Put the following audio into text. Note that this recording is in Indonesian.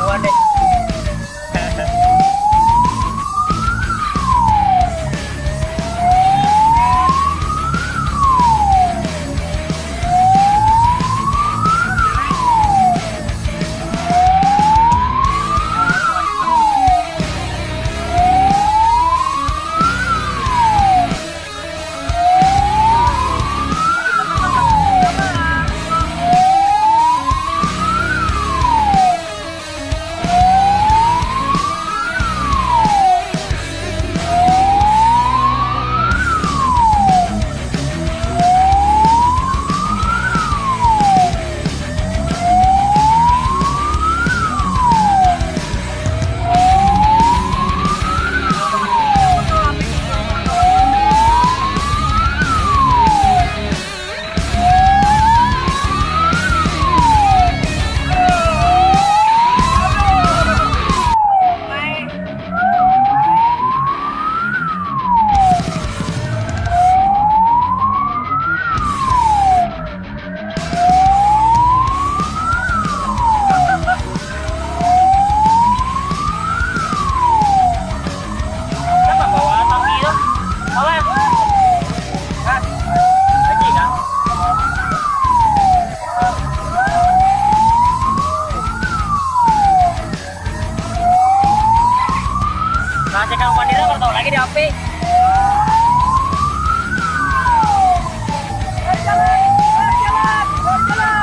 one Mandela nggak tahu lagi di HP Jalan, jalan, jalan, jalan.